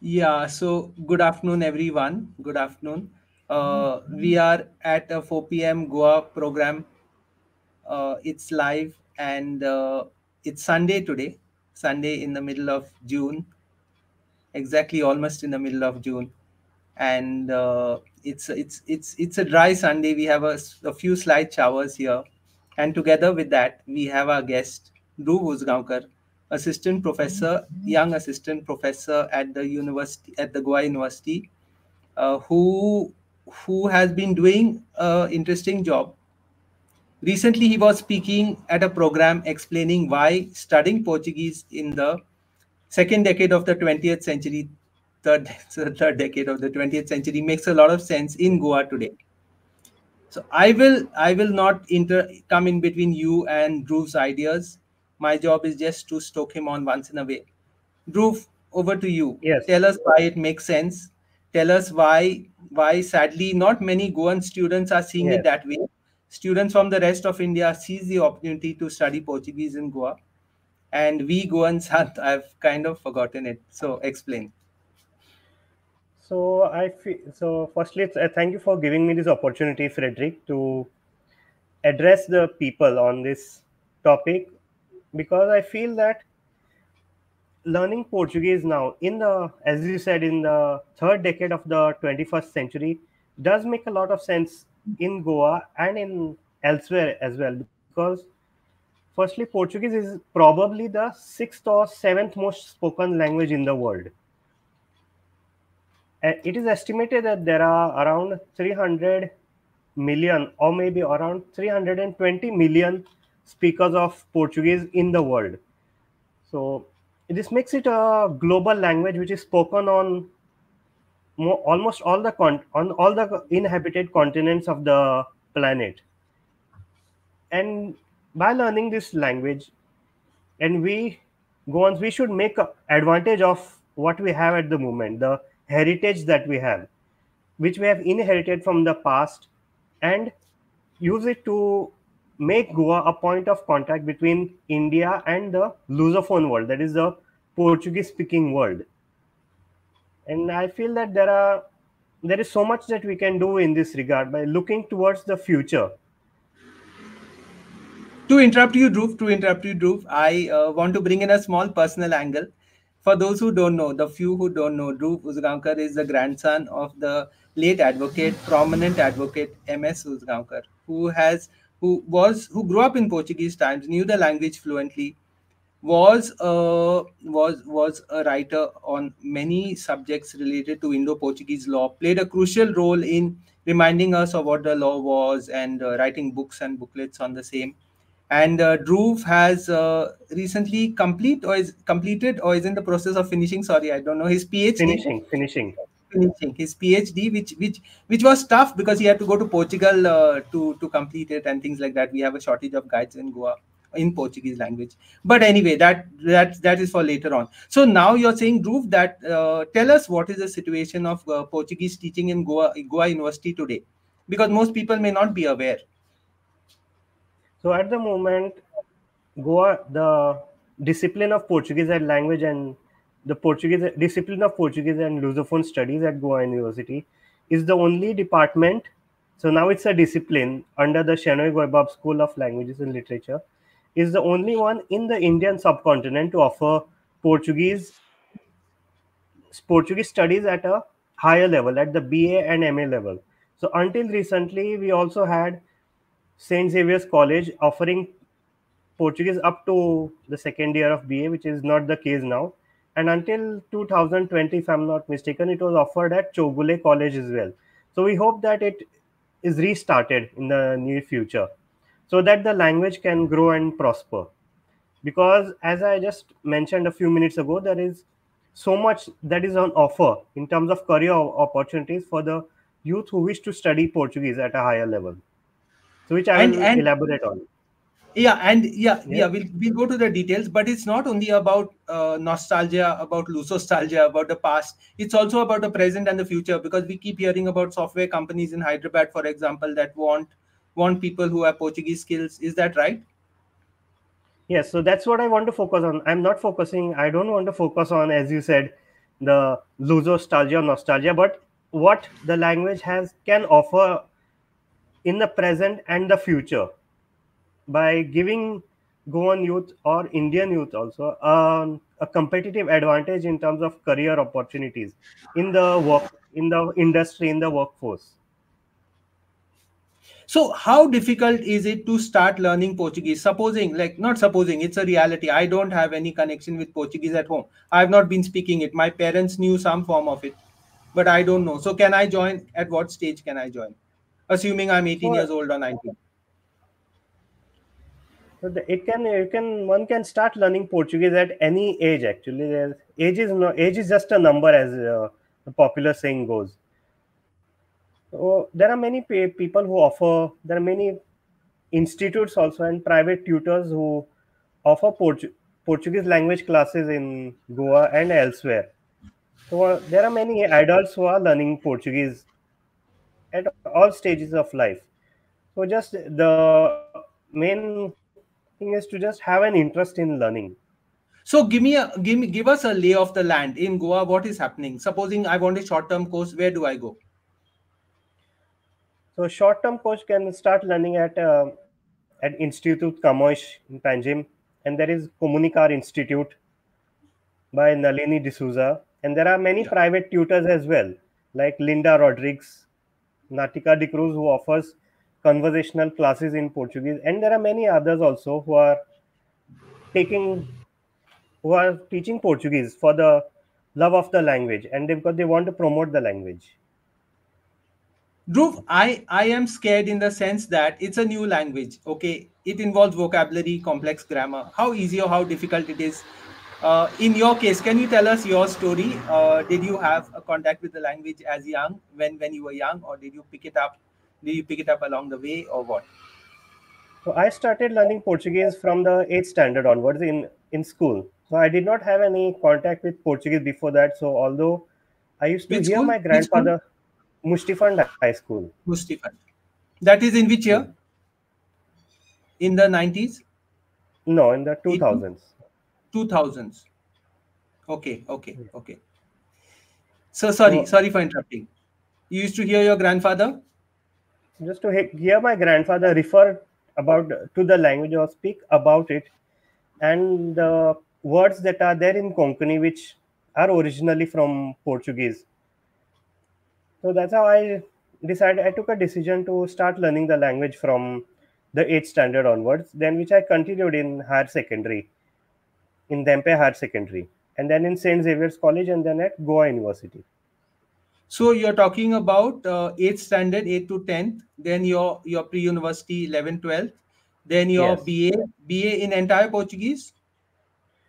Yeah, so good afternoon, everyone. Good afternoon. Uh, we are at a 4 p.m. Goa program. Uh, it's live and uh, it's Sunday today, Sunday in the middle of June, exactly almost in the middle of June. And uh, it's it's it's it's a dry Sunday. We have a, a few slight showers here, and together with that, we have our guest Dhruv Usgaonkar, assistant professor, young assistant professor at the university at the Goa University, uh, who who has been doing an interesting job. Recently, he was speaking at a program explaining why studying Portuguese in the second decade of the 20th century, third, third decade of the 20th century makes a lot of sense in Goa today. So I will I will not inter come in between you and Dhruv's ideas. My job is just to stoke him on once in a way. Dhruv, over to you. Yes. Tell us why it makes sense. Tell us why why sadly not many Goan students are seeing Yes. it that way. Students from the rest of India seize the opportunity to study Portuguese in Goa, and we Goans have I've kind of forgotten it. So explain. So I feel so. Firstly, uh, thank you for giving me this opportunity, Frederick, to address the people on this topic because I feel that learning Portuguese now in the, as you said, in the third decade of the 21st century does make a lot of sense in Goa and in elsewhere as well because firstly Portuguese is probably the sixth or seventh most spoken language in the world. It is estimated that there are around 300 million or maybe around 320 million speakers of Portuguese in the world. So this makes it a global language which is spoken on mo almost all the con- on all the inhabited continents of the planet. And by learning this language, and we go on, we should make advantage of what we have at the moment, the heritage that we have, which we have inherited from the past, and use it to make Goa a point of contact between India and the Lusophone world, that is the Portuguese speaking world. And I feel that there are there is so much that we can do in this regard by looking towards the future. To interrupt you, Dhruv, to interrupt you, Dhruv, I uh, want to bring in a small personal angle. For those who don't know, the few who don't know, Dhruv Usgaonkar is the grandson of the late advocate, prominent advocate M.S. Usgaonkar, who has who was who grew up in Portuguese times, knew the language fluently, was uh, was was a writer on many subjects related to Indo-Portuguese law. Played a crucial role in reminding us of what the law was and uh, writing books and booklets on the same. And uh, Dhruv has uh, recently complete or is completed or is in the process of finishing. Sorry, I don't know his PhD. Finishing, finishing. Finishing his PhD, which which which was tough because he had to go to Portugal uh, to to complete it and things like that. We have a shortage of guides in Goa in Portuguese language. But anyway, that that that is for later on. So now you're saying, Dhruv, that uh, tell us what is the situation of uh, Portuguese teaching in Goa Goa University today, because most people may not be aware. So at the moment, Goa, the discipline of Portuguese and language and the Portuguese discipline of Portuguese and Lusophone studies at Goa University is the only department. So now it's a discipline under the Shenoy Goembab School of Languages and Literature. Is the only one in the Indian subcontinent to offer Portuguese Portuguese studies at a higher level, at the BA and MA level. So until recently, we also had St. Xavier's College offering Portuguese up to the second year of BA, which is not the case now. And until 2020, if I'm not mistaken, it was offered at Chowgule College as well. So we hope that it is restarted in the near future so that the language can grow and prosper. Because as I just mentioned a few minutes ago, there is so much that is on offer in terms of career opportunities for the youth who wish to study Portuguese at a higher level. So which I And- will and- elaborate on. Yeah and yeah yeah, Yeah. we'll, we'll go to the details but it's not only about uh, nostalgia about nostalgia about the past it's also about the present and the future because we keep hearing about software companies in hyderabad for example that want want people who have portuguese skills is that right Yes, so that's what I want to focus on. I'm not focusing, I don't want to focus on, as you said, the lusostalgia nostalgia but what the language has can offer in the present and the future by giving goan youth or indian youth also um, a competitive advantage in terms of career opportunities in the work in the industry in the workforce. So how difficult is it to start learning portuguese? Supposing like not supposing it's a reality. I don't have any connection with portuguese at home. I've not been speaking it. My parents knew some form of it but i don't know. So can i join? At what stage can i join? Assuming i'm 18 years old or 19 so the, it can you can one can start learning portuguese at any age actually. Age is no age is just a number as uh, the popular saying goes. So there are many people who offer there are many institutes also and private tutors who offer Portu- portuguese language classes in goa and elsewhere. So uh, there are many adults who are learning portuguese at all stages of life. So just the main thing is to just have an interest in learning. So give me a give me give us a lay of the land in goa what is happening? Supposing i want a short term course where do i go? So short term course can start learning at uh, at institute Camões in panjim and there is communicar institute by nalini d'souza and there are many yeah. private tutors as well like linda rodrigues natica de cruz who offers conversational classes in Portuguese, and there are many others also who are taking who are teaching Portuguese for the love of the language and because they want to promote the language. Dhruv, I, I am scared in the sense that it's a new language. Okay, it involves vocabulary, complex grammar. How easy or how difficult it is. Uh, in your case, can you tell us your story? Uh, did you have a contact with the language as young, when when you were young, or did you pick it up did you pick it up along the way or what? So I started learning Portuguese from the eighth standard onwards in, in school. So I did not have any contact with Portuguese before that. So although I used to which hear school? my grandfather, Mustifund High School. Mustifund. That is in which year? In the 90s? No, in the 2000s. 2000s. Okay, okay, okay. So sorry, so, sorry for interrupting. You used to hear your grandfather? Just to hear my grandfather refer about to the language or speak about it and the words that are there in konkani which are originally from portuguese. So that's how i decided i took a decision to start learning the language from the 8th standard onwards then which i continued in higher secondary in Dempo higher secondary and then in st xavier's college and then at goa university so you're talking about uh, 8th standard, 8th to 10th, then your your pre-university 11, 12th, then your yes. BA, BA in entire Portuguese?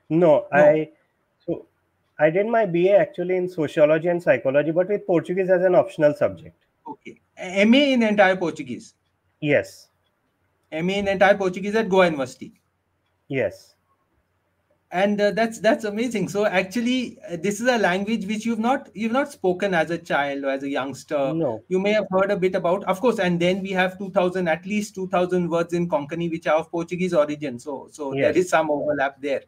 No, no, I so I did my BA actually in sociology and psychology, but with Portuguese as an optional subject. Okay. MA in entire Portuguese? Yes. MA in entire Portuguese at Goa University? Yes and uh, that's that's amazing. So actually uh, this is a language which you've not you've not spoken as a child or as a youngster. No. You may have heard a bit about of course and then we have 2000 at least 2000 words in konkani which are of portuguese origin. So so yes. there is some overlap there.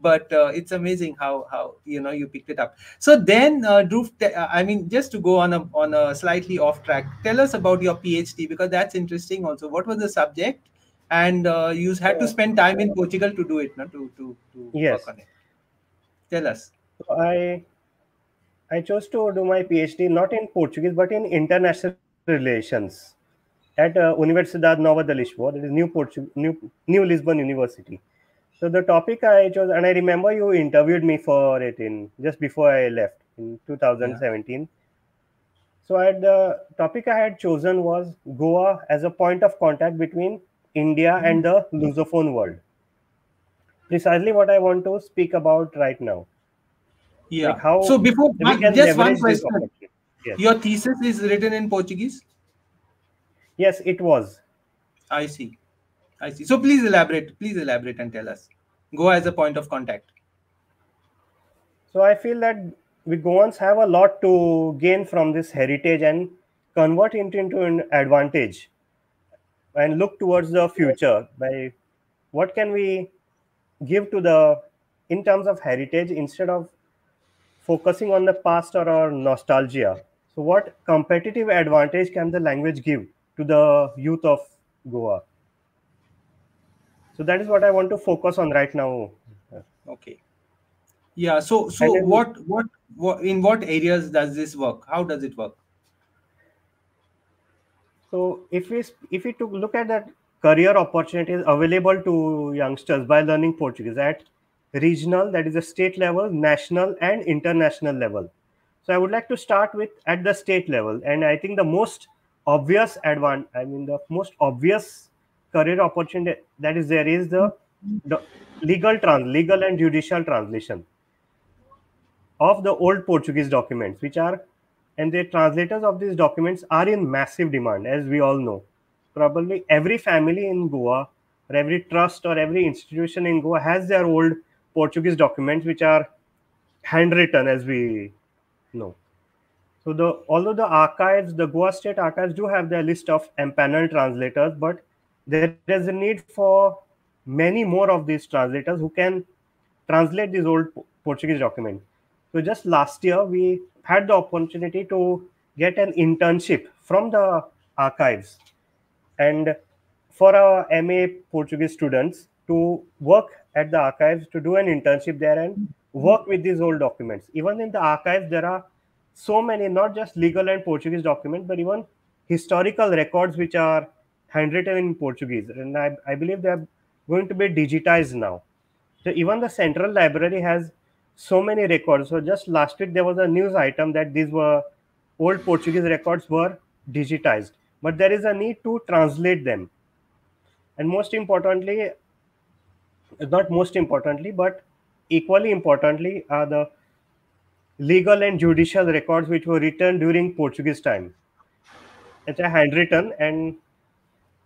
But uh, it's amazing how how you know you picked it up. So then uh, Dhruv, uh, i mean just to go on a on a slightly off track tell us about your phd because that's interesting also. What was the subject and uh, you had to spend time in Portugal to do it, no? to to to yes. work on it. Tell us. I I chose to do my PhD not in Portuguese but in international relations at uh, Universidade Nova de Lisboa, that is New, Portu- New New Lisbon University. So the topic I chose, and I remember you interviewed me for it in just before I left in 2017. Yeah. So I had, the topic I had chosen was Goa as a point of contact between India hmm. and the Lusophone world. Precisely what I want to speak about right now. Yeah. Like how so before just one question. Yes. Your thesis is written in Portuguese? Yes, it was. I see. I see. So please elaborate. Please elaborate and tell us. Goa as a point of contact. So I feel that we Goans have a lot to gain from this heritage and convert it into an advantage and look towards the future by what can we give to the in terms of heritage instead of focusing on the past or, or nostalgia. So, what competitive advantage can the language give to the youth of Goa? So that is what I want to focus on right now. Okay. Yeah. So so what, what what in what areas does this work? How does it work? So if we if we took look at that career opportunities available to youngsters by learning Portuguese at regional, that is a state level, national, and international level. So I would like to start with at the state level, and I think the most obvious advan I mean the most obvious career opportunity that is there is the, the legal trans legal and judicial translation of the old Portuguese documents, which are and the translators of these documents are in massive demand, as we all know. Probably every family in Goa, or every trust, or every institution in Goa has their old Portuguese documents, which are handwritten, as we know. So, the although the archives, the Goa State Archives, do have their list of empaneled translators, but there is a need for many more of these translators who can translate these old Portuguese documents. So just last year, we had the opportunity to get an internship from the archives and for our MA Portuguese students to work at the archives to do an internship there and work with these old documents. Even in the archives, there are so many, not just legal and Portuguese documents, but even historical records which are handwritten in Portuguese. And I, I believe they are going to be digitized now. So even the Central Library has so many records. So just last week there was a news item that these were old Portuguese records were digitized, but there is a need to translate them. And most importantly, not most importantly, but equally importantly, are the legal and judicial records which were written during Portuguese time. It's a handwritten and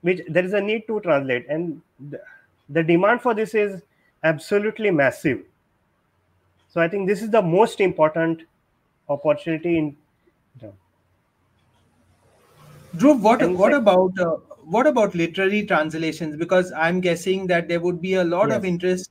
which there is a need to translate, and the, the demand for this is absolutely massive so I think this is the most important opportunity in. Dhruv, what And what about uh, what about literary translations? Because I'm guessing that there would be a lot of interest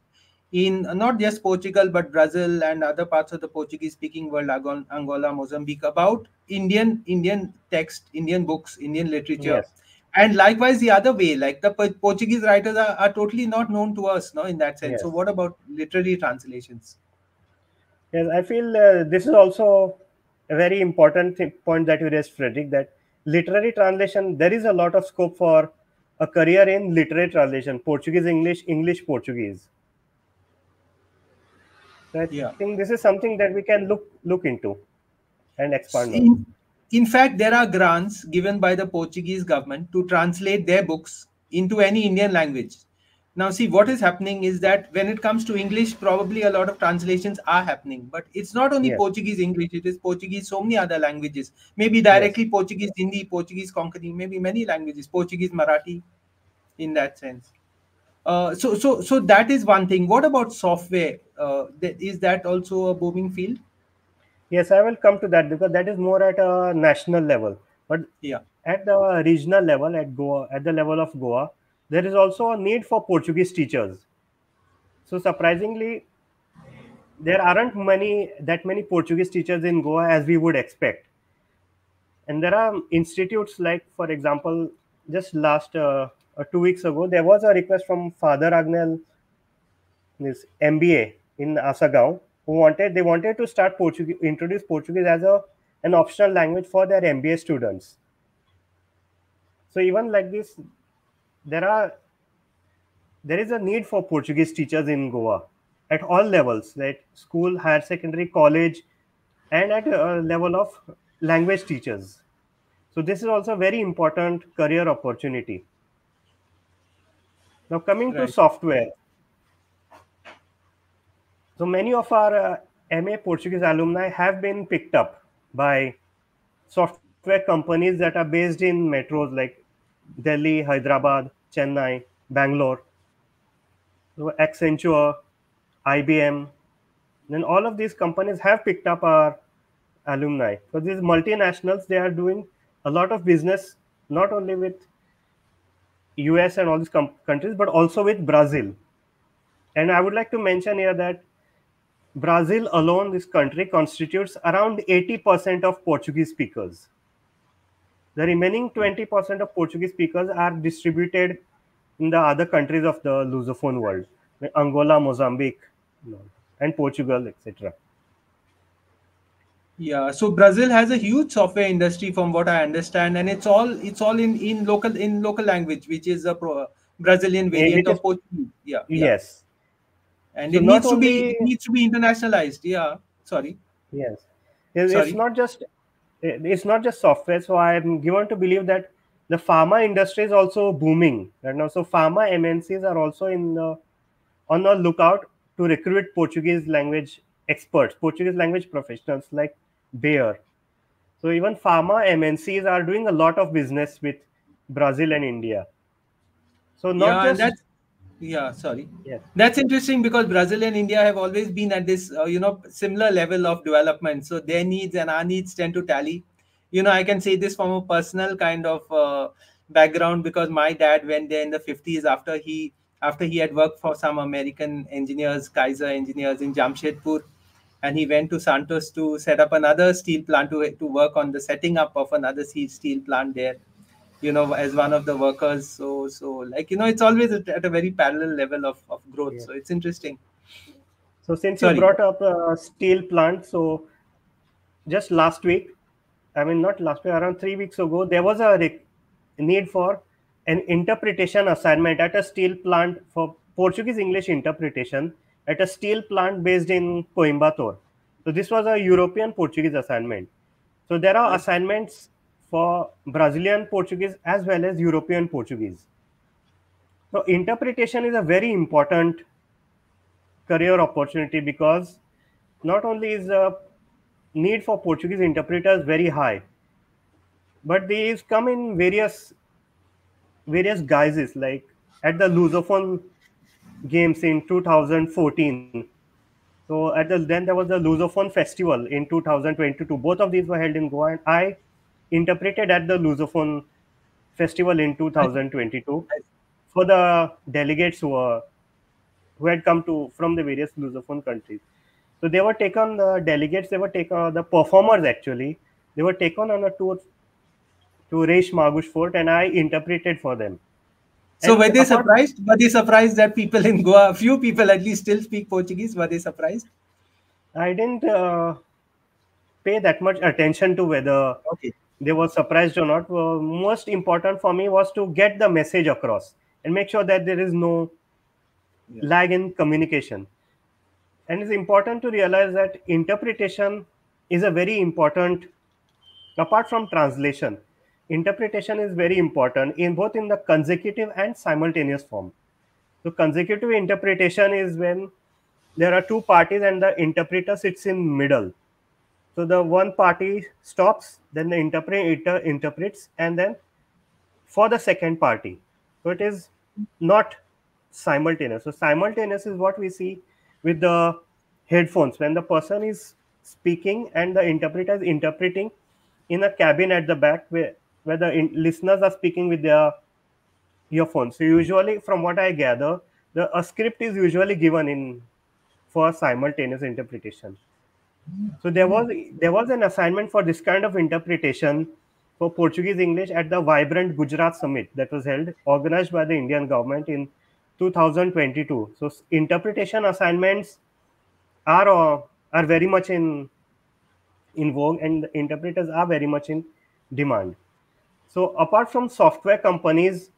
in uh, not just Portugal but Brazil and other parts of the Portuguese-speaking world, Angola, Mozambique, about Indian Indian text, Indian books, Indian literature. Yes. And likewise, the other way, like the Portuguese writers are, are totally not known to us, no, in that sense. So, what about literary translations? Yes, I feel uh, this is also a very important thing, point that you raised, Frederick. That literary translation, there is a lot of scope for a career in literary translation, Portuguese English, English Portuguese. So I Yeah. think this is something that we can look look into and expand on. In fact, there are grants given by the Portuguese government to translate their books into any Indian language. Now, see, what is happening is that when it comes to English, probably a lot of translations are happening, but it's not only Yes. Portuguese English, it is Portuguese, so many other languages. Maybe directly Portuguese Hindi, Portuguese Konkani, maybe many languages, Portuguese Marathi, in that sense. Uh, so, so, so that is one thing. What about software? Uh, is that also a booming field? Yes, I will come to that because that is more at a national level. But Yeah. at the regional level, at Goa, at the level of Goa, there is also a need for Portuguese teachers. So surprisingly, there aren't many that many Portuguese teachers in Goa as we would expect. And there are institutes like, for example, just last uh, uh, two weeks ago, there was a request from Father Agnel, this MBA in Asagaon, who wanted they wanted to start Portuguese, introduce Portuguese as a an optional language for their MBA students. So even like this, there are there is a need for Portuguese teachers in Goa at all levels, like school, higher secondary, college, and at a level of language teachers. So this is also a very important career opportunity. Now coming to software. So many of our uh, MA Portuguese alumni have been picked up by software companies that are based in metros like Delhi, Hyderabad, Chennai, Bangalore, Accenture, IBM. Then all of these companies have picked up our alumni. So these multinationals, they are doing a lot of business not only with US and all these countries, but also with Brazil. And I would like to mention here that Brazil alone, this country constitutes around 80% of Portuguese speakers. The remaining 20% of Portuguese speakers are distributed in the other countries of the Lusophone world, like Angola, Mozambique, and Portugal, etc. Yeah, so Brazil has a huge software industry, from what I understand, and it's all it's all in in local in local language, which is a pro, Brazilian variant of Portuguese. Yeah, yeah. Yes. And so it needs to be it needs to be internationalized. Yeah. Sorry. Yes. It's, Sorry. it's not just it's not just software. So I'm given to believe that the pharma industry is also booming right now. So pharma MNCs are also in the on the lookout to recruit Portuguese language experts, Portuguese language professionals like Bayer. So even pharma MNCs are doing a lot of business with Brazil and India. So not yeah, just yeah sorry. Yes. That's interesting because brazil and india have always been at this uh, you know similar level of development. So their needs and our needs tend to tally. You know i can say this from a personal kind of uh, background because my dad went there in the 50s after he after he had worked for some american engineers kaiser engineers in jamshedpur. And he went to santos to set up another steel plant to, to work on the setting up of another steel plant there you know as one of the workers. So so like you know it's always at, a very parallel level of, of growth. Yeah. so it's interesting. So since Sorry. you brought up a steel plant so just last week i mean not last week around three weeks ago there was a need for an interpretation assignment at a steel plant for portuguese english interpretation at a steel plant based in coimbatore. So this was a european portuguese assignment. So there are assignments for Brazilian Portuguese as well as European Portuguese. So interpretation is a very important career opportunity because not only is the need for Portuguese interpreters very high, but these come in various various guises like at the Lusophone games in 2014 so at the then there was the lusophone festival in 2022 both of these were held in goa and i interpreted at the Lusophone Festival in 2022 for the delegates who were who had come to from the various Lusophone countries. So they were taken the delegates. They were taken the performers actually. They were taken on a tour to Reis Magos Fort, and I interpreted for them. So and were they surprised? Were they surprised that people in Goa, few people at least, still speak Portuguese? Were they surprised? I didn't uh, pay that much attention to whether okay they were surprised or not uh, most important for me was to get the message across and make sure that there is no yeah. lag in communication. And it's important to realize that interpretation is a very important apart from translation interpretation is very important in both in the consecutive and simultaneous form. So consecutive interpretation is when there are two parties and the interpreter sits in middle so the one party stops, then the interpreter interprets, and then for the second party. So it is not simultaneous. So simultaneous is what we see with the headphones when the person is speaking and the interpreter is interpreting in a cabin at the back where, where the in, listeners are speaking with their earphones. So usually, from what I gather, the a script is usually given in for simultaneous interpretation. So there was there was an assignment for this kind of interpretation for Portuguese English at the Vibrant Gujarat Summit that was held organized by the Indian government in 2022. So interpretation assignments are uh, are very much in in vogue and interpreters are very much in demand. So apart from software companies,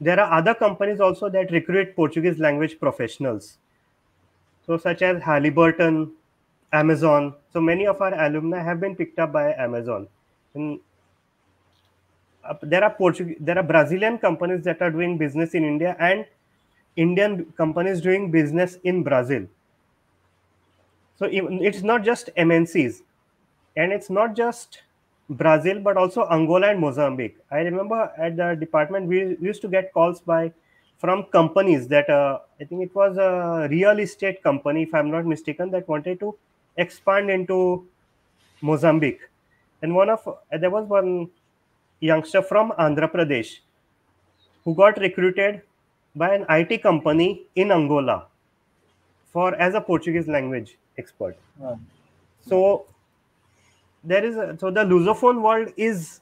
there are other companies also that recruit Portuguese language professionals. So such as Halliburton, Amazon. So many of our alumni have been picked up by Amazon. And uh, there are Portuguese, there are Brazilian companies that are doing business in India and Indian companies doing business in Brazil. So it's not just MNCs, and it's not just Brazil, but also Angola and Mozambique. I remember at the department we used to get calls by from companies that uh, I think it was a real estate company, if I'm not mistaken, that wanted to expand into Mozambique. And one of there was one youngster from Andhra Pradesh who got recruited by an IT company in Angola for as a Portuguese language expert. So there is a, so the Lusophone world is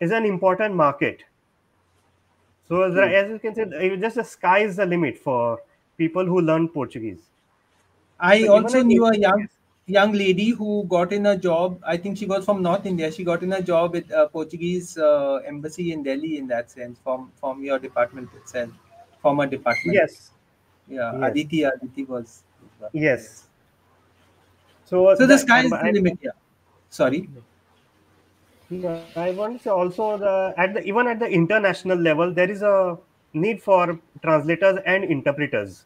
is an important market. So as, Hmm. as you can say, it just the sky is the limit for people who learn Portuguese. I So also knew a young young lady who got in a job. I think she was from North India. She got in a job with a Portuguese uh, embassy in Delhi. In that sense, from from your department itself, from a department. Yes, Yeah, Yes. Aditi. Aditi was. yes. So, So the sky is the limit. Yeah. Sorry. No, I want to say also the at the even at the international level there is a need for translators and interpreters.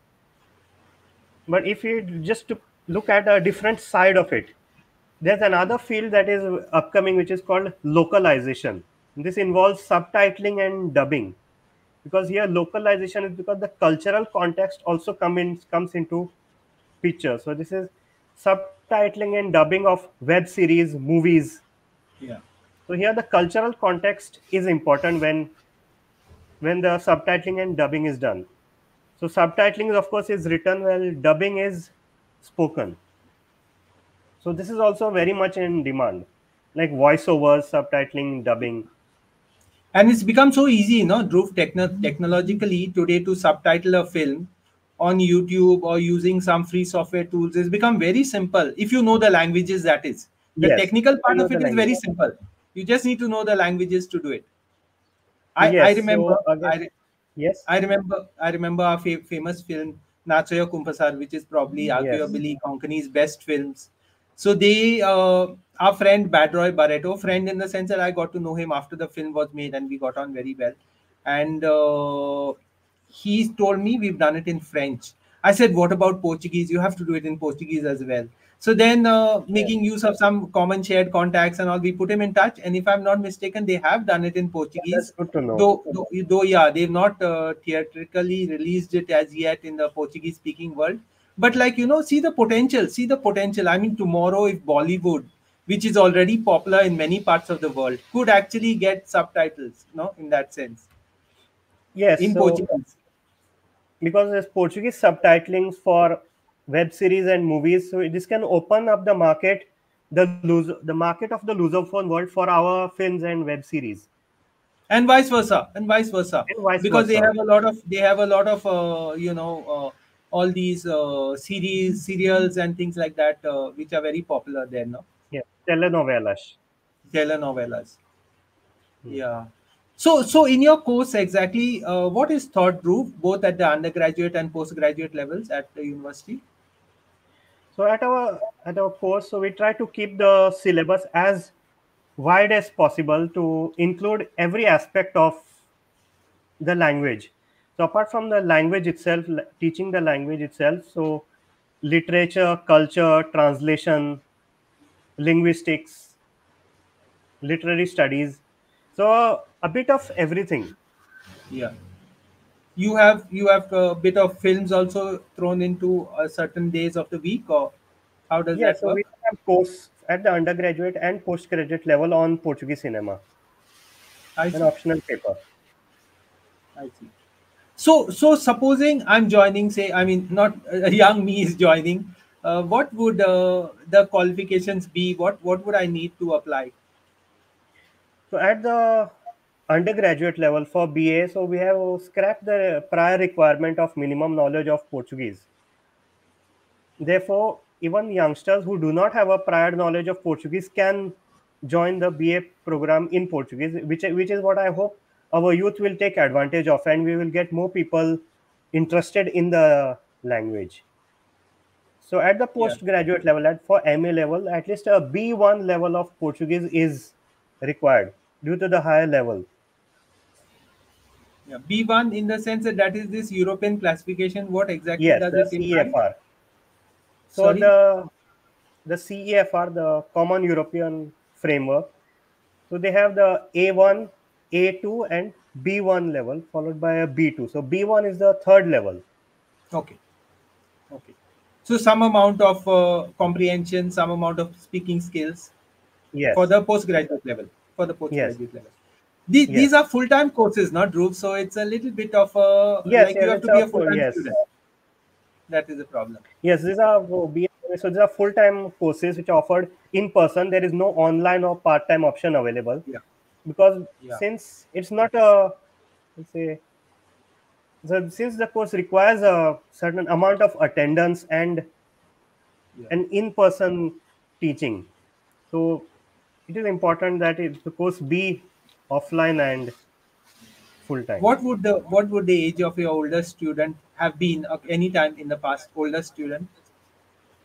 But if you just to look at a different side of it, there's another field that is upcoming which is called localization. This involves subtitling and dubbing. Because here localization is because the cultural context also come in comes into picture. So this is subtitling and dubbing of web series, movies, Yeah. so here the cultural context is important when when the subtitling and dubbing is done. So subtitling of course is written while dubbing is spoken. So this is also very much in demand, like voiceovers, subtitling, dubbing. and it's become so easy you know Dhruv, techno- mm-hmm. technologically today to subtitle a film on youtube or using some free software tools it's become very simple if you know the languages that is the Yes, technical part of it is very simple you just need to know the languages to do it i, I Yes, so remember again- I, re- Yes. I remember I remember our fa- famous film Nachom-ia Kumpasar, which is probably Yes. arguably Konkani's best films. So they, uh, our friend Bardroy Barretto, friend in the sense that I got to know him after the film was made and we got on very well. And uh, he told me we've done it in French. I said, what about Portuguese? You have to do it in Portuguese as well. So then, uh, making use of some common shared contacts and all, we put him in touch. And if I'm not mistaken, they have done it in Portuguese That's good to know. though, though, though yeah they've not uh, theatrically released it as yet in the portuguese speaking world but like you know see the potential see the potential i mean tomorrow if bollywood which is already popular in many parts of the world could actually get subtitles you know in that sense yes. in so- portuguese because there's Portuguese subtitling for web series and movies. So this can open up the market, the lose the market of the lusophone world for our films and web series. and vice versa and vice versa And vice because they have a lot of they have a lot of uh, you know uh, all these uh, series serials and things like that uh, which are very popular there no Yeah, telenovelas. telenovelas. Hmm. Yeah. So, so in your course exactly, uh, what is thought Dhruv, both at the undergraduate and postgraduate levels at the university? So at our at our course, so we try to keep the syllabus as wide as possible to include every aspect of the language. So apart from the language itself, teaching the language itself, so literature, culture, translation, linguistics, literary studies, so a bit of everything. Yeah. You have you have a bit of films also thrown into uh, certain days of the week, or how does Yeah, that so work? we have course at the undergraduate and postgraduate level on Portuguese cinema, I an see. optional paper. I see. So, so supposing I'm joining, say, I mean, not a young me is joining. Uh, what would uh, the qualifications be? What what would I need to apply? So at the undergraduate level for BA, so we have scrapped the prior requirement of minimum knowledge of Portuguese. Therefore, even youngsters who do not have a prior knowledge of Portuguese can join the BA program in Portuguese, which which is what I hope our youth will take advantage of, and we will get more people interested in the language. So at the postgraduate level, at for MA level, at least a B1 level of Portuguese is required due to the higher level. Yeah. B1 in the sense that that is this European classification. What exactly Yes, does the it imply? CEFR. So Sorry? the the CEFR, the Common European Framework. So they have the A1, A2, and B1 level, followed by a B2. So B1 is the third level. Okay. Okay. So some amount of uh, comprehension, some amount of speaking skills Yes. for the postgraduate level. For the postgraduate level. The, Yes. These are full-time courses, not Dhruv. So it's a little bit of a Yes, like yes, you have to be a full- full-time yes. student. That is a problem. yes, these are uh, so these are full-time courses which are offered in person. There is no online or part-time option available. Yeah. Because Yeah. since it's not a let's say so since the course requires a certain amount of attendance and Yeah. an in-person teaching, so it is important that it, the course be offline and full-time. What would the what would the age of your older student have been at any time in the past? Older student?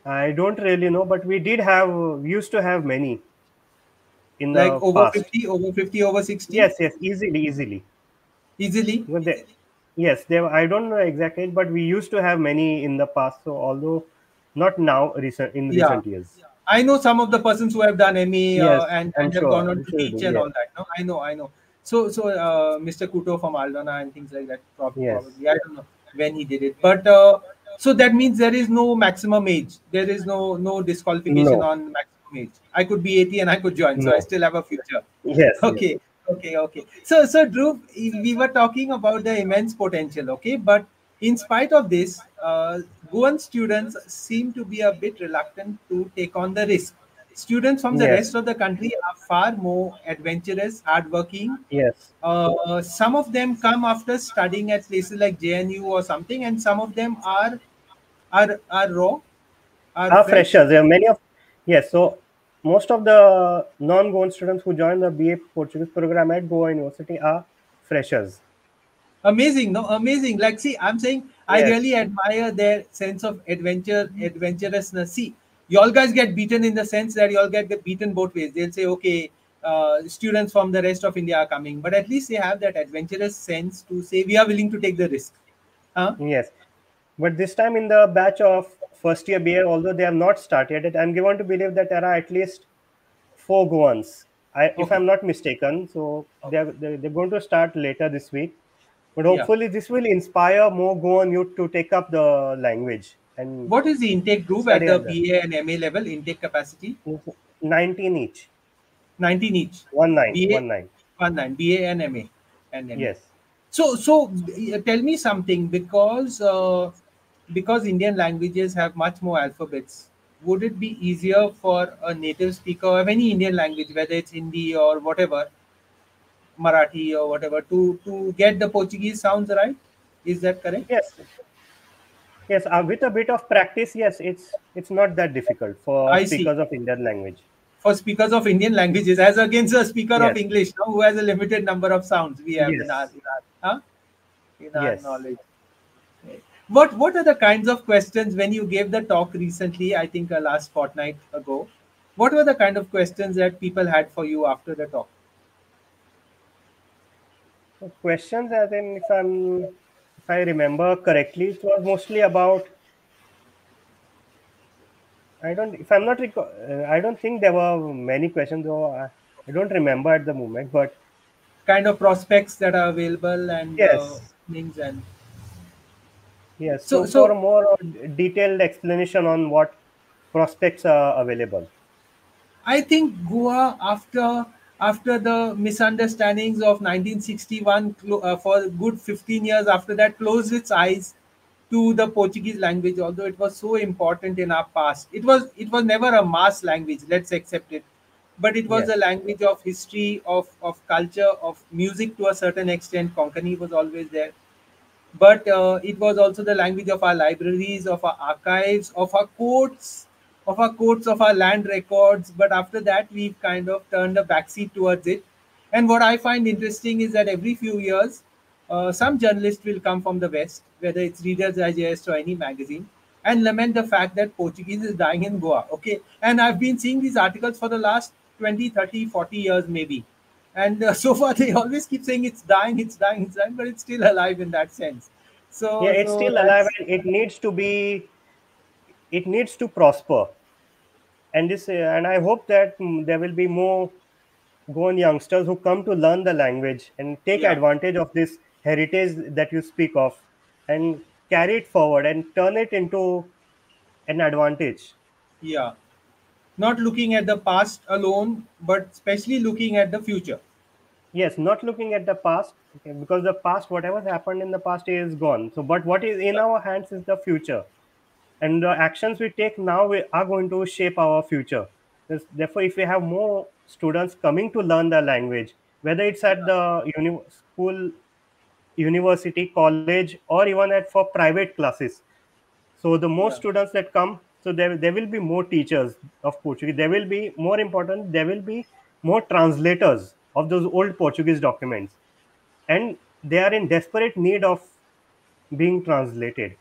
I don't really know, but we did have we used to have many in Like the over past. 50, over 50, over 60? Yes, yes, easily, easily. Easily? Because they, yes, they. I don't know exactly, but we used to have many in the past. So although not now, recent in Yeah. recent years. I know some of the persons who have done ME Yes, uh, and, and have sure. gone on I'm to sure teach do, and yeah. all that. No, I know, I know. So, so uh, Mr. Kuto from Aldona and things like that. Prob- Yes. Probably, I don't know when he did it, but uh, so that means there is no maximum age. There is no no disqualification No. on maximum age. I could be 80 and I could join, so I still have a future. Yes. yes. Okay, okay, okay. So, so Dhruv, we were talking about the immense potential. Okay, but in spite of this, uh, Goan students seem to be a bit reluctant to take on the risk. Students from the Yes. rest of the country are far more adventurous, hardworking. Yes. Uh, some of them come after studying at places like JNU or something, and some of them are are are raw. Are Are fresh. freshers. There are many of yes. So most of the non-Goan students who join the BA Portuguese program at Goa University are freshers. amazing no amazing like see i'm saying i Yes. really admire their sense of adventure adventurousness see y'all guys get beaten in the sense that y'all get the beaten both ways they'll say okay uh, students from the rest of india are coming but at least they have that adventurous sense to say we are willing to take the risk huh? Yes. But this time in the batch of first year BA, although they have not started it, I'm given to believe that there are at least four Goans. I, if I'm not mistaken. So they're, they're, they're going to start later this week. But Yeah. hopefully this will inspire more Goan youth to take up the language. And what is the intake group at the on ba and ma level intake capacity 19 each. 19 each One nine. BA? One nine. one nine ba and ma and MA. Yes. So, so uh, tell me something because uh, because Indian languages have much more alphabets. Would it be easier for a native speaker of any Indian language, whether it's Hindi or whatever, Marathi or whatever, to to get the Portuguese sounds right? Is that correct? Yes. Yes. Uh, with a bit of practice, yes, it's it's not that difficult for I see. speakers of Indian language. For speakers of Indian languages, as against a speaker of English, no, who has a limited number of sounds, we have in our, in our, huh? in our Yes. knowledge. What what are the kinds of questions when you gave the talk recently? I think uh, last fortnight ago. What were the kind of questions that people had for you after the talk? Questions, as in, if I'm, if I remember correctly, it was mostly about. I don't, if I'm not, reco- uh, I don't think there were many questions. Though I, I don't remember at the moment, but Kind of prospects that are available and uh, Yes. things and yes. So- So, so- for more detailed explanation on what prospects are available. I think Goa after after the misunderstandings of 1961 uh, for a good 15 years after that closed its eyes to the Portuguese language although it was so important in our past. It was it was never a mass language let's accept it but it was Yes. a language of history of of culture of music to a certain extent. Konkani was always there. But uh, it was also the language of our libraries, of our archives, of our courts, of our courts, of our land records. But after that, we've kind of turned a backseat towards it. And what I find interesting is that every few years, uh, some journalist will come from the West, whether it's Reader's Digest or any magazine, and lament the fact that Portuguese is dying in Goa. Okay. And I've been seeing these articles for the last 20, 30, 40 years, maybe. And uh, so far, they always keep saying it's dying, it's dying, it's dying, but it's still alive in that sense. So yeah, it's so still alive, and it needs to be, it needs to prosper. And this, uh, and I hope that mm, there will be more Goan youngsters who come to learn the language and take Yeah. advantage of this heritage that you speak of, and carry it forward and turn it into an advantage. Yeah. Not looking at the past alone, but especially looking at the future. Yes, not looking at the past because the past, whatever happened in the past, is gone. So, but what is in our hands is the future. And the actions we take now are going to shape our future. Therefore, if we have more students coming to learn the language, whether it's at the uni- school, university, college, or even at for private classes, so the more Yeah. students that come, so there, there will be more teachers of Portuguese. There will be more important. There will be more translators of those old Portuguese documents, and they are in desperate need of being translated.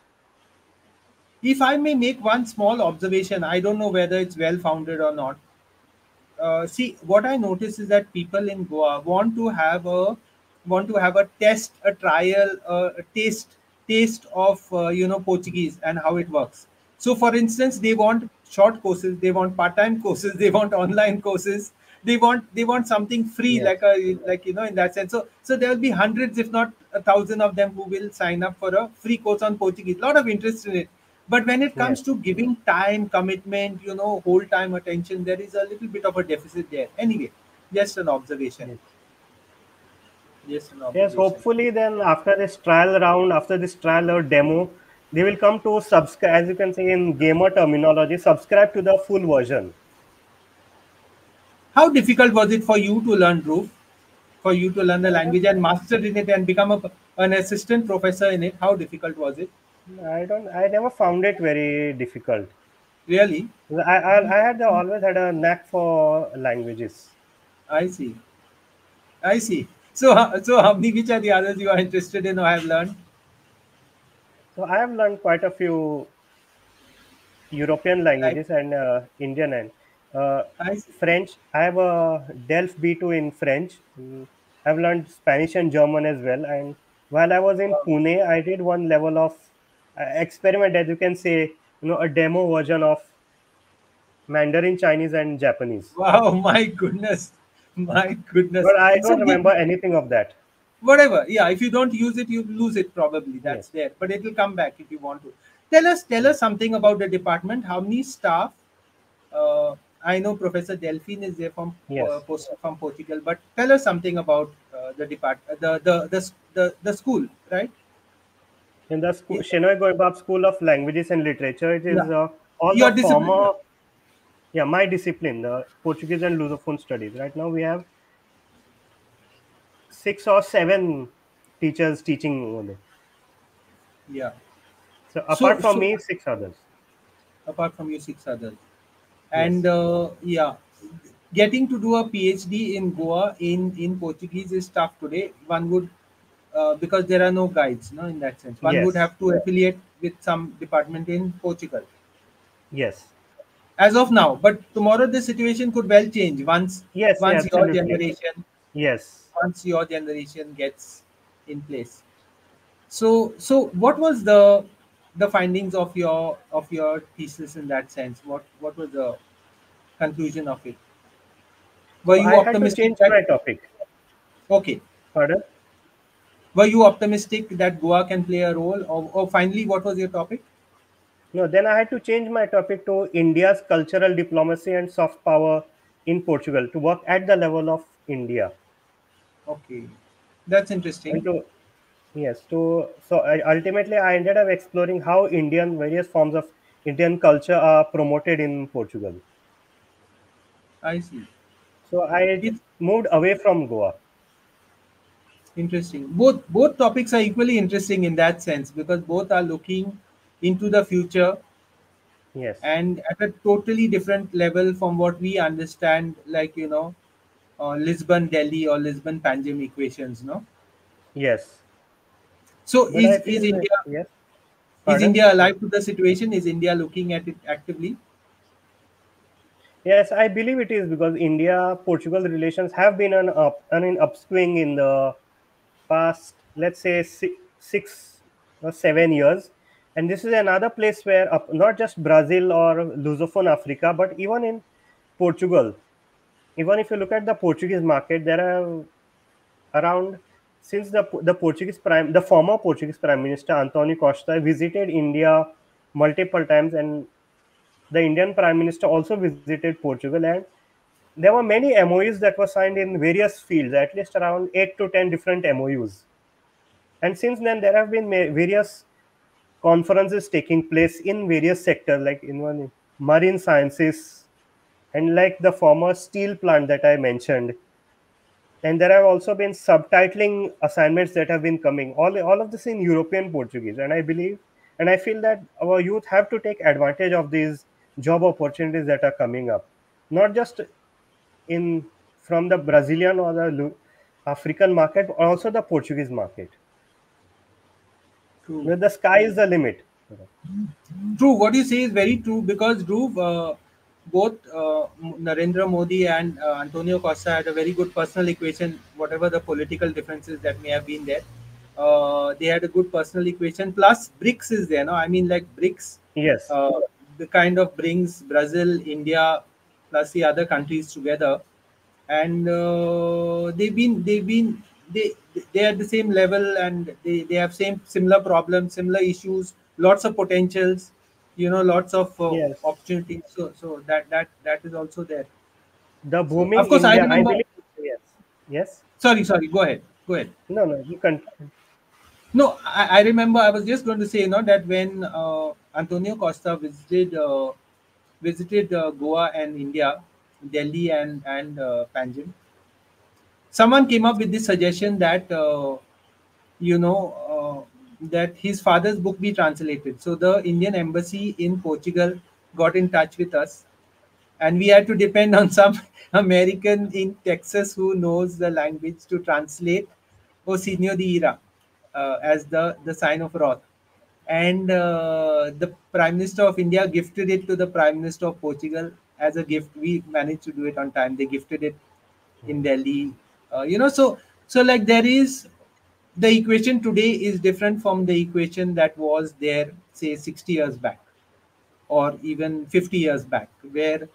If I may make one small observation, I don't know whether it's well founded or not. Uh, see, what I notice is that people in Goa want to have a want to have a test, a trial, uh, a taste taste of uh, you know Portuguese and how it works. So, for instance, they want short courses, they want part-time courses, they want online courses, they want they want something free, Yes. like a like you know in that sense. So, so there will be hundreds, if not a thousand of them, who will sign up for a free course on Portuguese. A lot of interest in it. But when it comes Yes. to giving time, commitment, you know, whole time attention, there is a little bit of a deficit there. Anyway, just an observation. Yes. An Yes, hopefully then after this trial round, after this trial or demo, they will come to subscribe, as you can say in gamer terminology, subscribe to the full version. How difficult was it for you to learn Dhruv? For you to learn the language and master in it and become a, an assistant professor in it? How difficult was it? I don't, I never found it very difficult. Really? I, I, I had always had a knack for languages. I see. I see. So, so how many which are the others you are interested in or I have learned? So I have learned quite a few European languages and uh, Indian and uh, I. French. I have a DELF B2 in French. I've learned Spanish and German as well. And while I was in Pune, I did one level of experiment, as you can say, you know, a demo version of Mandarin, Chinese, and Japanese. Wow, my goodness. My goodness. But I don't remember anything of that. whatever yeah if you don't use it you lose it probably that's there but it will come back if you want to tell us tell us something about the department how many staff uh, i know professor delphine is there from Yes. uh, post from portugal but tell us something about uh, the depart uh, the, the the the the school right In the school, Shenoy Goembab School of Languages and Literature, it is Yeah. uh, all Your the discipline, former, yeah, my discipline, the Portuguese and Lusophone studies. Right now, we have six or seven teachers teaching only. yeah So apart from so- me, six others. apart from you six others and uh, yeah getting to do a phd in goa in in portuguese is tough today one would uh, because there are no guides no in that sense one Yes. would have to affiliate with some department in portugal Yes. as of now but tomorrow the situation could well change once Yes, once your generation Yes. once your generation gets in place so so what was the the findings of your of your thesis in that sense what what was the conclusion of it were you I had to optimistic change my topic. okay Pardon? Were you optimistic that goa can play a role or, or finally what was your topic No, then I had to change my topic to India's cultural diplomacy and soft power in Portugal to work at the level of India. okay that's interesting to, yes, to so I, ultimately I ended up exploring how Indian various forms of Indian culture are promoted in Portugal. i see So I moved away from Goa. Interesting both both topics are equally interesting in that sense because both are looking into the future Yes. and at a totally different level from what we understand like you know uh, lisbon delhi or lisbon panjim equations no yes. so But is, is that- india yes. is india alive to the situation is india looking at it actively Yes, I believe it is because India Portugal relations have been an up an upswing in the past, let's say six, six or seven years, and this is another place where up, not just Brazil or Lusophone Africa, but even in Portugal, even if you look at the Portuguese market, there are around since the the Portuguese prime the former Portuguese Prime Minister Antonio Costa visited India multiple times and the Indian Prime Minister also visited Portugal, and there were many MOUs that were signed in various fields, at least around eight to ten different MOUs. And since then, there have been various conferences taking place in various sectors, like in one marine sciences, and like the former steel plant that I mentioned. And there have also been subtitling assignments that have been coming. All all of this in European Portuguese, and I believe, and I feel that our youth have to take advantage of these job opportunities that are coming up, not just in from the Brazilian or the African market, but also the Portuguese market. True. Where the sky is the limit. True. What you say is very true because Dhruv, uh, both uh, Narendra Modi and uh, Antonio Costa had a very good personal equation, whatever the political differences that may have been there. Uh, they had a good personal equation. Plus, BRICS is there. No, I mean like BRICS. Yes. Uh, the kind of brings Brazil, India, plus the other countries together, and uh, they've been they've been they they are at the same level and they, they have same similar problems, similar issues, lots of potentials, you know, lots of uh, yes. opportunities. So so that that that is also there. The booming. Of course, India, I remember. I believe, yes. Yes. Sorry, sorry. Go ahead. Go ahead. No, no, you can. No, I, I remember. I was just going to say, you know, that when uh, Antonio Costa visited uh, visited uh, Goa and India, Delhi and and uh, Panjim, someone came up with this suggestion that uh, you know that his father's book be translated. So the Indian embassy in Portugal got in touch with us, and we had to depend on some American in Texas who knows the language to translate O Signo da Ira uh, as the the sign of wrath and uh, the prime minister of india gifted it to the prime minister of portugal as a gift. We managed to do it on time. They gifted it in delhi. Uh, you know so so like there is the equation today is different from the equation that was there say 60 years back or even 50 years back where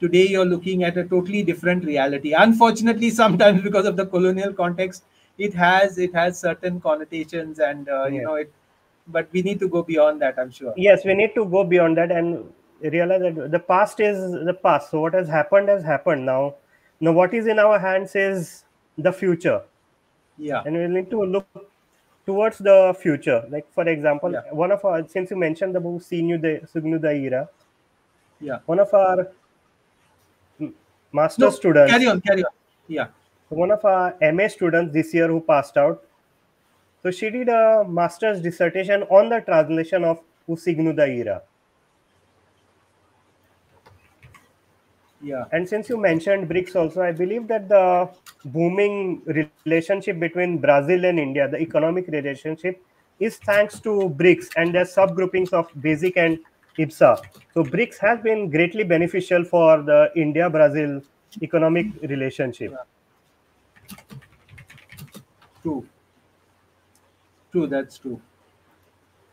today you're looking at a totally different reality. Unfortunately sometimes because of the colonial context it has it has certain connotations and uh, yeah. you know it but we need to go beyond that i'm sure. Yes we need to go beyond that and realize that the past is the past. So what has happened has happened. Now now what is in our hands is the future. Yeah. And we need to look towards the future. Like for example yeah. one of our since you mentioned the book de Signo da Ira. Yeah. One of our master no, students carry on carry on. Yeah. One of our ma students this year who passed out so she did a master's dissertation on the translation of O Signo da Ira. Yeah. And since you mentioned BRICS also, I believe that the booming relationship between Brazil and India, the economic relationship, is thanks to BRICS and their subgroupings of BASIC and IBSA. So BRICS has been greatly beneficial for the India-Brazil economic relationship. Yeah. True true that's true.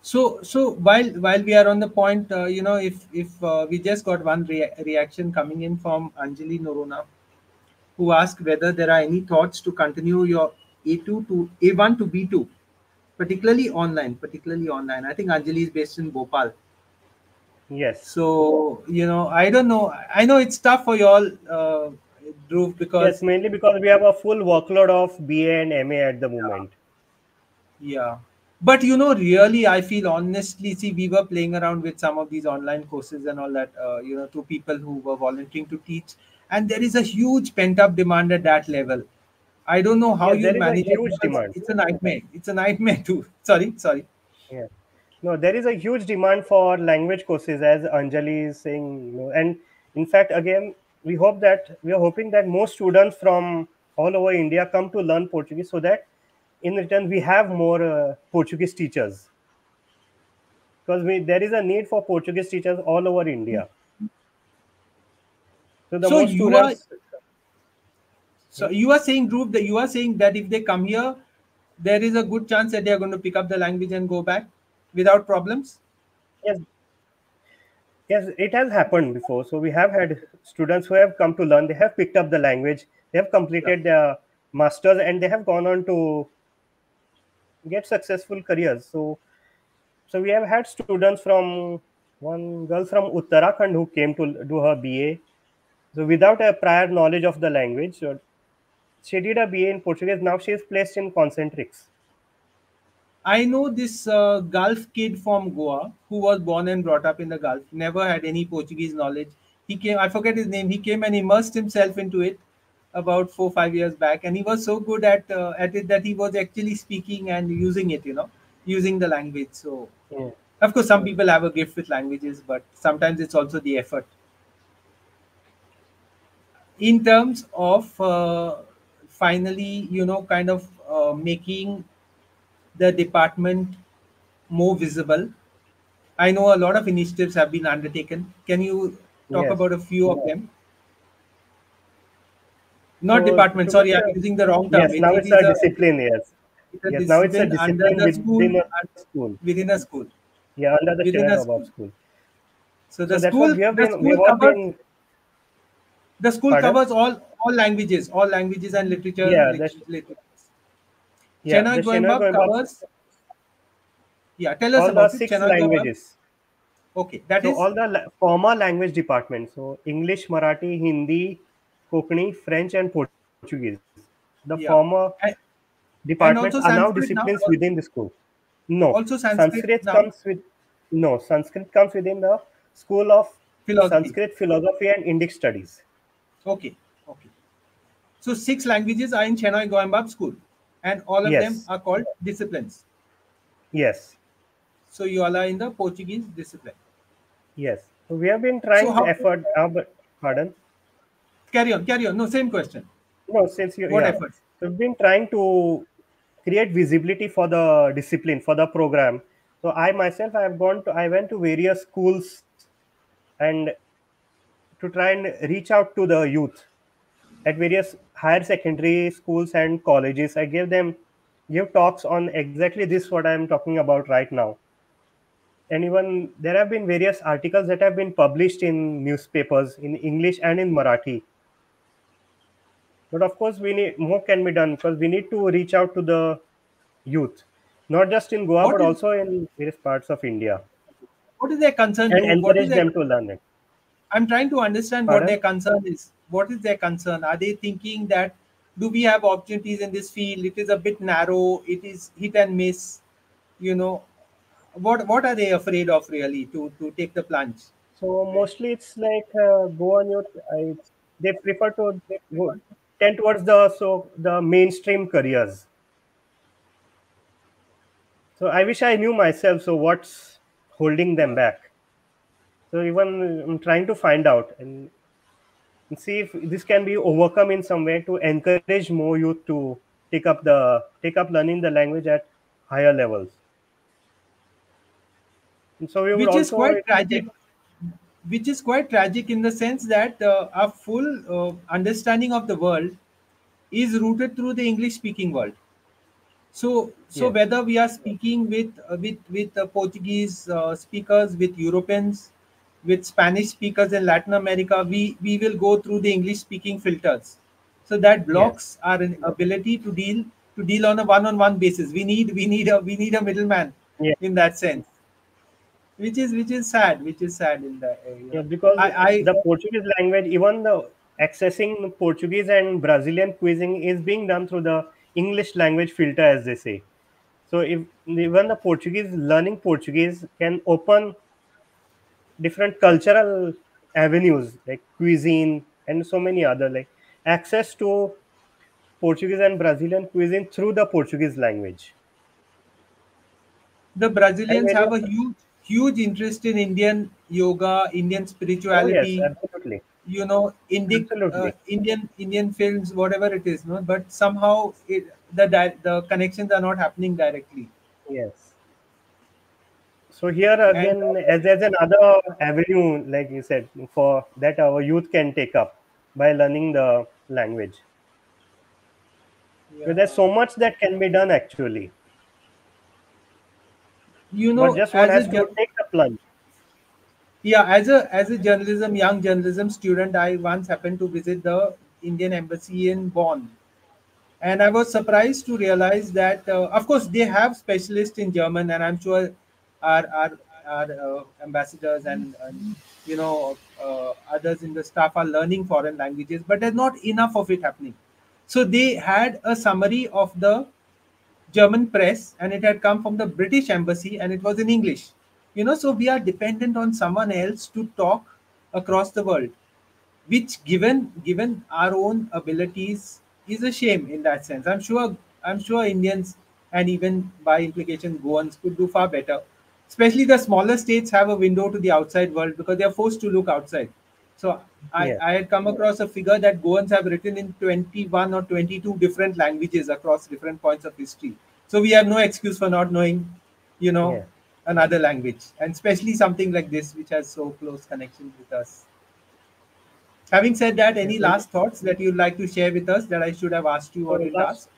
So so while while we are on the point uh, you know if if uh, we just got one rea- reaction coming in from anjali noronha who asked whether there are any thoughts to continue your a2 to a1 to b2 particularly online particularly online. I think anjali is based in bhopal. Yes. So you know i don't know. I know it's tough for you all uh, Dhruv, because yes mainly because we have a full workload of ba and ma at the moment yeah. But you know really i feel honestly see we were playing around with some of these online courses and all that uh, you know to people who were volunteering to teach. And there is a huge pent up demand at that level. I don't know how yeah, you manage it demand. it's a nightmare. It's a nightmare too sorry sorry. Yeah. No there is a huge demand for language courses as anjali is saying you know, and in fact again we hope that we are hoping that more students from all over india come to learn portuguese so that in return we have more uh, portuguese teachers. Because we, there is a need for portuguese teachers all over india. So the so more students are, so you are saying group that you are saying that if they come here there is a good chance that they are going to pick up the language and go back without problems? Yes. Yes it has happened before. So we have had students who have come to learn. They have picked up the language. They have completed yeah. their masters and they have gone on to get successful careers. So, so we have had students from one girl from Uttarakhand who came to do her BA. So without a prior knowledge of the language, she did a BA in Portuguese. Now she is placed in Concentrix. I know this uh, Gulf kid from Goa who was born and brought up in the Gulf, never had any Portuguese knowledge. He came, I forget his name, he came and immersed himself into it about four five years back, and he was so good at uh, at it that he was actually speaking and using it, you know, using the language. So, Yeah. of course, some people have a gift with languages, but sometimes it's also the effort. In terms of uh, finally, you know, kind of uh, making the department more visible. I know a lot of initiatives have been undertaken. Can you talk Yes. about a few of them? Not So, department, sorry, I'm using the wrong term. Yes, now it it's a a- discipline. Yes. it's a Yes, now it's a discipline the school, within a school. within a school. Yeah, under the Within a school. School. So the So school, what we have the been. We school covers, been. the school Pardon? covers all all languages, all languages and literature. Yeah, lit- that's- literatures. Yeah, Shenoy the Goembab- covers. Yeah, tell us all about it. six Chennai languages. Okay, that So is all the la- former language departments. So English, Marathi, Hindi, Konkani, French, and Portuguese. The Yeah. former And- departments also are now now disciplines also- within the school. No, also Sanskrit, Sanskrit now. comes with no Sanskrit comes within the school of Philosophy. Sanskrit philosophy and Indic studies. Okay, okay. So six languages are in Shenoy Goembab school, and all of them are called disciplines. Yes, So you all are in the Portuguese discipline. yes. So we have been trying So to effort. Uh, but, pardon. Carry on, carry on. No, same question. No, since you What yeah. efforts? We've been trying to create visibility for the discipline for the program. So I myself I have gone to I went to various schools and to try and reach out to the youth at various higher secondary schools and colleges. I gave them give talks on exactly this what I am talking about right now. And even there have been various articles that have been published in newspapers in English and in Marathi but of course we need more can be done because we need to reach out to the youth not just in goa What but is- also in various parts of india What is their concern? and What is encourage their, them to learn it I'm trying to understand what their concern is. What is their concern? Are they thinking that do we have opportunities in this field? It is a bit narrow. It is hit and miss. You know, what what are they afraid of really to to take the plunge? so mostly it's like uh, go on your I, they prefer to go, tend towards the so the mainstream careers. So i wish i knew myself so what's holding them back? So even i'm trying to find out and and see if this can be overcome in some way to encourage more youth to take up the take up learning the language at higher levels. And so we which is quite tragic which is quite tragic in the sense that uh, our full uh, understanding of the world is rooted through the english speaking world. So so Yes. whether we are speaking with uh, with with uh, portuguese uh, speakers with europeans with spanish speakers in latin america we we will go through the english speaking filters. So that blocks our ability to deal to deal on a one on one basis. We need we need a we need a middleman Yeah. in that sense which is which is sad which is sad in the uh, area. Yeah, because I- I- the Portuguese language, even the accessing Portuguese and Brazilian cuisine is being done through the English language filter, as they say. So if even the Portuguese learning Portuguese can open different cultural avenues like cuisine and so many other like access to Portuguese and Brazilian cuisine through the Portuguese language. the brazilians have a huge huge interest in indian yoga indian Oh, spirituality yes, absolutely. you know Absolutely. uh, indian indian films whatever it is no but somehow it, the the connections are not happening directly Yes. So here again, as as another avenue, like you said, for that our youth can take up by learning the language. So there's so much that can be done actually, you know but just one as has to take the plunge. yeah as a as a journalism young journalism student i once happened to visit the indian embassy in bonn and i was surprised to realize that uh, of course they have specialists in german and i'm sure our our, our uh, ambassadors and, and you know uh, others in the staff are learning foreign languages but there's not enough of it happening so they had a summary of the German press and it had come from the British embassy and it was in English. You know, so we are dependent on someone else to talk across the world, which given given our own abilities is a shame in that sense. I'm sure I'm sure Indians and even by implication Goans could do far better. Especially the smaller states have a window to the outside world because they are forced to look outside. So I, Yeah. I had come across a figure that Goans have written in 21 or 22 different languages across different points of history. So we have no excuse for not knowing, you know, Yeah. another language, and especially something like this, which has so close connection with us. Having said that, any last thoughts that you'd like to share with us that I should have asked you or didn't last- ask?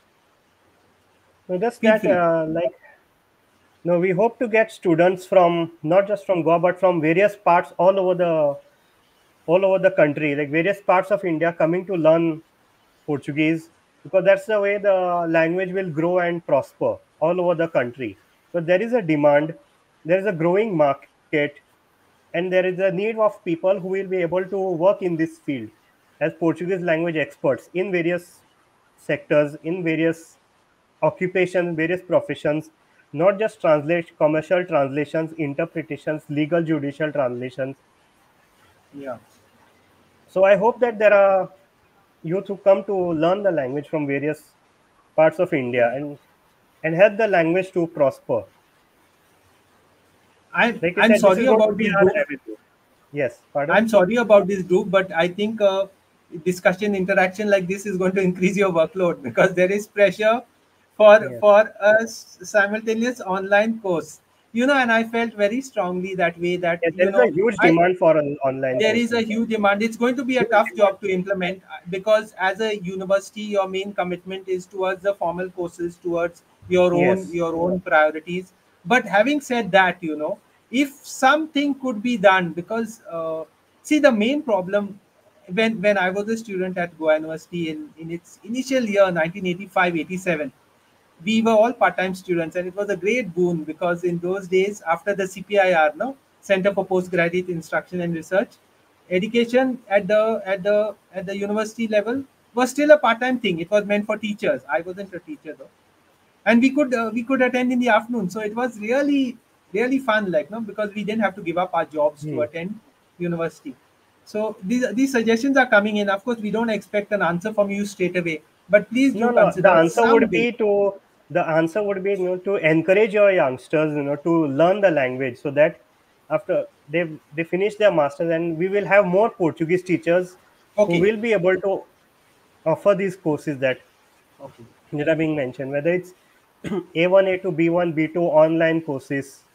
So just Feel that, uh, like, no, we hope to get students from not just from Goa, but from various parts all over the all over the country, like various parts of India, coming to learn Portuguese because that's the way the language will grow and prosper all over the country. So there is a demand, there is a growing market, and there is a need of people who will be able to work in this field as Portuguese language experts in various sectors, in various occupations, various professions, not just translate commercial translations, interpretations, legal judicial translations. Yeah. So I hope that there are youth who come to learn the language from various parts of India and and help the language to prosper. I, like said, sorry is going to about this group. Yes, pardon. I'm sorry about this group, but I think uh, discussion interaction like this is going to increase your workload because there is pressure for Yes. for a simultaneous online course. You know, and I felt very strongly that way that Yes, you there is know a huge I- demand for an online. there is a huge demand it's going to be a tough job to implement uh, because as a university your main commitment is towards the formal courses towards your own Yes. your own priorities but having said that you know if something could be done because uh, see the main problem when when i was a student at goa university in in its initial year 1985 87 we were all part-time students and it was a great boon because in those days after the cpir no center for postgraduate instruction and research education at the at the at the university level was still a part-time thing. It was meant for teachers. I wasn't a teacher though. And we could uh, we could attend in the afternoon. So it was really really fun like no because we didn't have to give up our jobs to Hmm. attend university. So these these suggestions are coming in. Of course we don't expect an answer from you straight away but please do No, no. consider The answer would way- be to the answer would be you know to encourage your youngsters you know to learn the language so that after they they finish their masters and we will have more Portuguese teachers Okay. who will be able to offer these courses that okay that are being mentioned, whether it's A1, A2, B1, B2 online courses.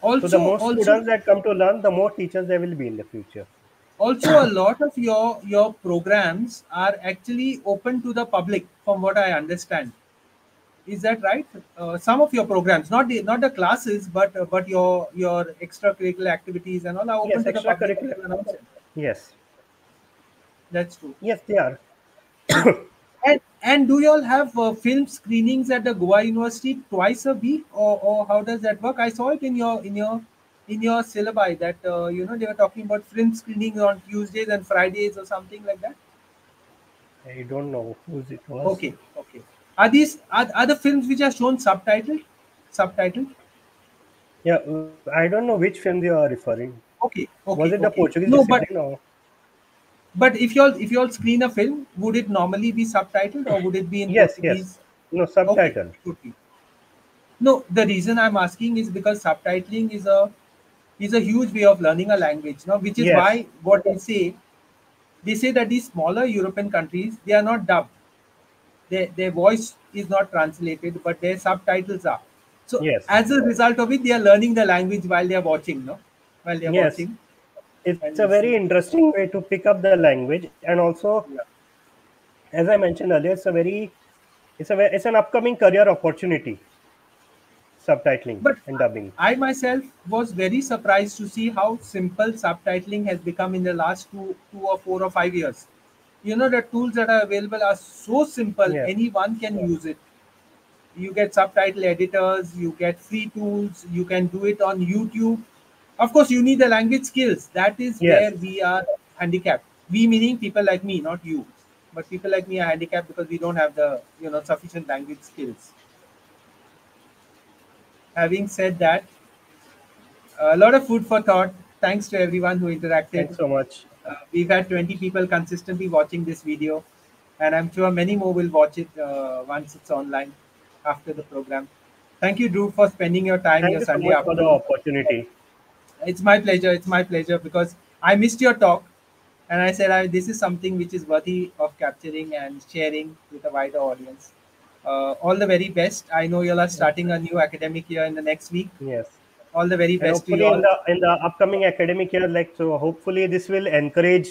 also So the more also, students that come to learn, the more teachers there will be in the future. also a lot of your your programs are actually open to the public from what i understand is that right uh, some of your programs not the not the classes but uh, but your your extracurricular activities and all are open Yes, to the public extracurricular. announced it. Yes, that's true yes, they are. and and do you all have uh, film screenings at the goa university twice a week or, or how does that work i saw it in your in your in your syllabi that uh, you know they were talking about film screenings on tuesdays and fridays or something like that I don't know whose it was. Okay, okay. Are these are, are the films which are shown subtitled? Subtitled? Yeah, I don't know which film you are referring. Okay, okay. was it the. Portuguese No, but or but if you all if you all screen a film, would it normally be subtitled or would it be in yes, Portuguese? yes, no subtitle? Okay, be. No, the reason I'm asking is because subtitling is a is a huge way of learning a language, now Which is Yes. why what they say, they say that these smaller European countries they are not dubbed. Their their voice is not translated, but their subtitles are. So Yes. as a result of it, they are learning the language while they are watching, no? While they are Yes. watching. It's And a very interesting way to pick up the language, and also, Yeah. as I mentioned earlier, it's a very, it's a it's an upcoming career opportunity. Subtitling But- and dubbing. I myself was very surprised to see how simple subtitling has become in the last two, two or four or five years. You know, the tools that are available are so simple, Yeah. anyone can use it. You get subtitle editors, you get free tools, you can do it on YouTube. Of course, you need the language skills. That is Yes. where we are handicapped. We meaning people like me, not you. but people like me are handicapped because we don't have the you know sufficient language skills. Having said that, a lot of food for thought. Thanks to everyone who interacted. Thanks so much. Uh, we've had 20 people consistently watching this video, and I'm sure many more will watch it uh, once it's online after the program. Thank you, Dhruv, for spending your time Thank your you so Sunday much for the opportunity. It's my pleasure. It's my pleasure because I missed your talk, and I said I, this is something which is worthy of capturing and sharing with a wider audience. Uh, all the very best. I know you all are starting a new academic year in the next week. Yes. All the very best to hopefully you in the in the upcoming academic year, like so, hopefully this will encourage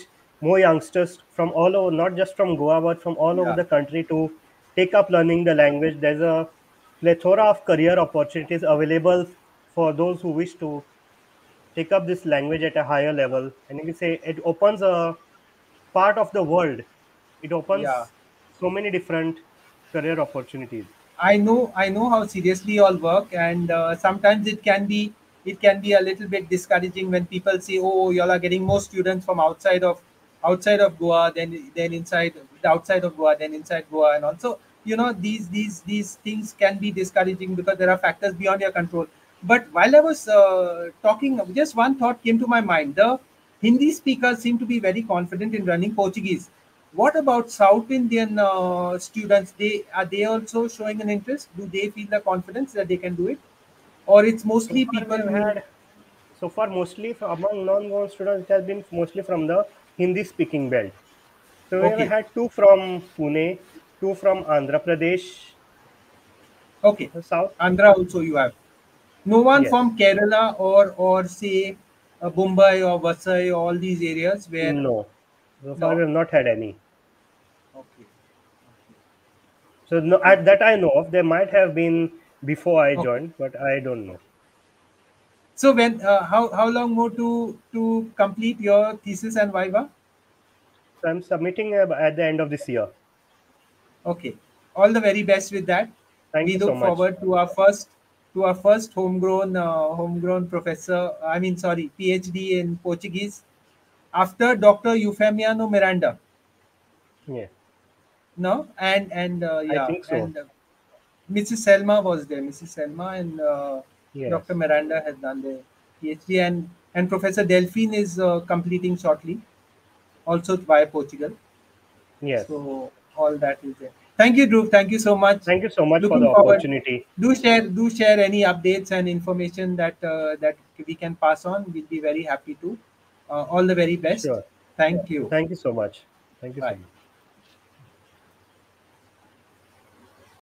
more youngsters from all over, not just from Goa, but from all over the country to take up learning the language. There's a plethora of career opportunities available for those who wish to take up this language at a higher level. And you can say it opens a part of the world. It opens Yeah. so many different career opportunities. I know I know how seriously you all work, and uh, sometimes it can be it can be a little bit discouraging when people say, "Oh, you all are getting more students from outside of outside of Goa than than inside outside of Goa than inside Goa," and also you know these these these things can be discouraging because there are factors beyond your control. But while I was uh, talking, just one thought came to my mind: the Hindi speakers seem to be very confident in learning Portuguese what about south indian uh, students they are they also showing an interest do they feel the confidence that they can do it or it's mostly So people who, had so far mostly among non-Goan students it has been mostly from the Hindi speaking belt. So we Okay. have had two from Pune, two from Andhra Pradesh, okay south. andhra also you have no one Yes. from kerala or or say uh, mumbai or vasai all these areas where No, so far No. we have not had any. okay So no, at that I know of. There might have been before I Okay. joined, but I don't know. so when uh, how how long more to to complete your thesis and viva So I'm submitting at the end of this year. okay all the very best with that Thank we you look so much. forward to our first to our first homegrown uh, homegrown professor i mean sorry phd in portuguese after dr eufemiano miranda Yeah. no and and uh, yeah think so. and uh, mrs selma was there mrs selma and uh, Yes. dr miranda has done the phd and and professor delphine is uh, completing shortly also via portugal Yes. so all that is there thank you Dhruv thank you so much Thank you so much for the forward. opportunity. do share do share any updates and information that uh, that we can pass on we'll be very happy to Uh, all the very best Sure. thank you Thank you so much. Thank you Bye. so much.